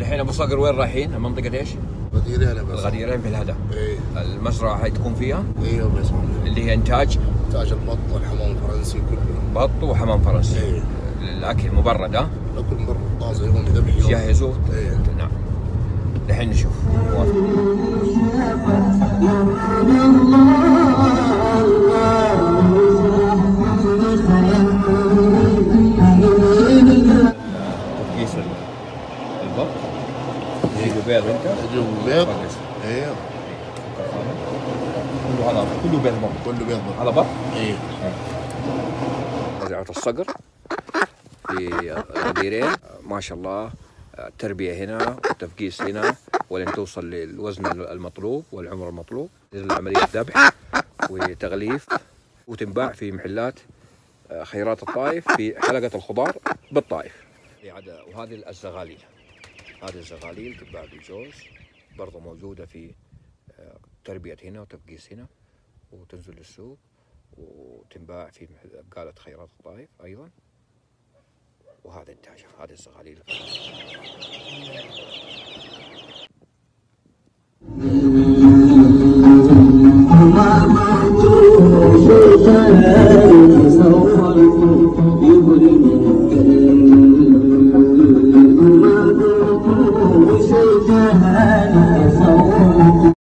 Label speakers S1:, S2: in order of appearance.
S1: الحين أبو صقر وين رايحين؟ المنطقة إيش؟
S2: غديرين أنا بس.
S1: الغديرين في الهدى
S2: إيه.
S1: المزرعة هاي تكون فيها؟
S2: أيوه
S1: اللي هي إنتاج؟
S2: تاج البط والحمام الفرنسي كله.
S1: بط وحمام فرنسي.
S2: إيه.
S1: الأكل مبرد ها؟
S2: ناكل مره طازة يوم ذبح يوم
S1: جهزوا
S2: إيه.
S1: نعم. الحين نشوف. يجيبوا بيض.
S2: إيه.
S1: كله هذا كله بيض بط.
S2: كله بيض بط.
S1: هذا بط؟
S2: إيه.
S1: مزرعة الصقر. في غديرين ما شاء الله. التربية هنا والتفقيس هنا. ولين توصل للوزن المطلوب والعمر المطلوب. عملية ذبح وتغليف وتنباع في محلات خيرات الطائف في حلقة الخضار بالطائف. وهذه الزغاليل هذه الزغاليل تتباع بالجوز برضه موجودة في تربية هنا وتفقيس هنا وتنزل للسوق وتنباع في محل- بقالة خيرات الطائف أيضا وهذا إنتاجها هذه الزغاليل
S3: Mama, جهاني صوت